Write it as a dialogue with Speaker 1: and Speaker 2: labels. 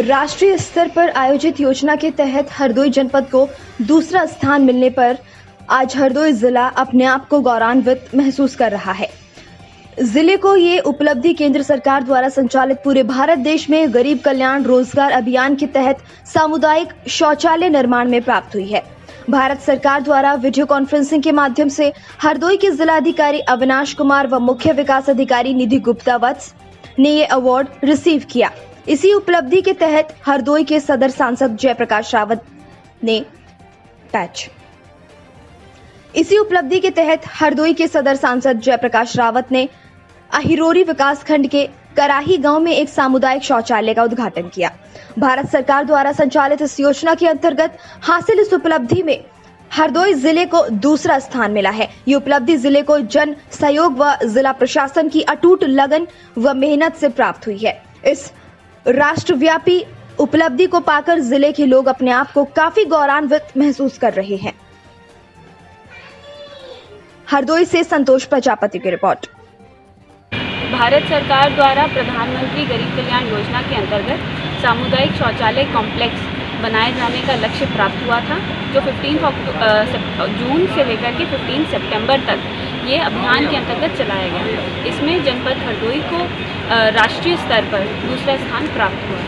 Speaker 1: राष्ट्रीय स्तर पर आयोजित योजना के तहत हरदोई जनपद को दूसरा स्थान मिलने पर आज हरदोई जिला अपने आप को गौरवान्वित महसूस कर रहा है। ज़िले को ये उपलब्धि केंद्र सरकार द्वारा संचालित पूरे भारत देश में गरीब कल्याण रोज़गार अभियान के तहत सामुदायिक शौचालय निर्माण में प्राप्त हुई है। भारत सरकार द्वारा वीडियो कॉन्फ्रेंसिंग के माध्यम से हरदोई के जिलाधिकारी अविनाश कुमार व मुख्य विकास अधिकारी निधि गुप्ता वत्स ने ये अवार्ड रिसीव किया। इसी उपलब्धि के तहत हरदोई के सदर सांसद जयप्रकाश रावत ने पैच इसी उपलब्धि के तहत हरदोई के सदर सांसद जयप्रकाश रावत ने अहिरोरी विकास खंड के कराही गाँव में एक सामुदायिक शौचालय का उद्घाटन किया। भारत सरकार द्वारा संचालित इस योजना के अंतर्गत हासिल इस उपलब्धि में हरदोई ज़िले को दूसरा स्थान मिला है। ये उपलब्धि ज़िले को जन सहयोग व जिला प्रशासन की अटूट लगन व मेहनत से प्राप्त हुई है। इस राष्ट्रव्यापी उपलब्धि को पाकर ज़िले के लोग अपने आप को काफ़ी गौरवान्वित महसूस कर रहे हैं। हरदोई से संतोष प्रजापति की रिपोर्ट।
Speaker 2: भारत सरकार द्वारा प्रधानमंत्री गरीब कल्याण योजना के अंतर्गत सामुदायिक शौचालय कॉम्प्लेक्स बनाए जाने का लक्ष्य प्राप्त हुआ था, जो 15 जून से लेकर के 15 सितंबर तक ये अभियान के अंतर्गत चलाया गया। इसमें जनपद हरदोई को राष्ट्रीय स्तर पर दूसरा स्थान प्राप्त हुआ।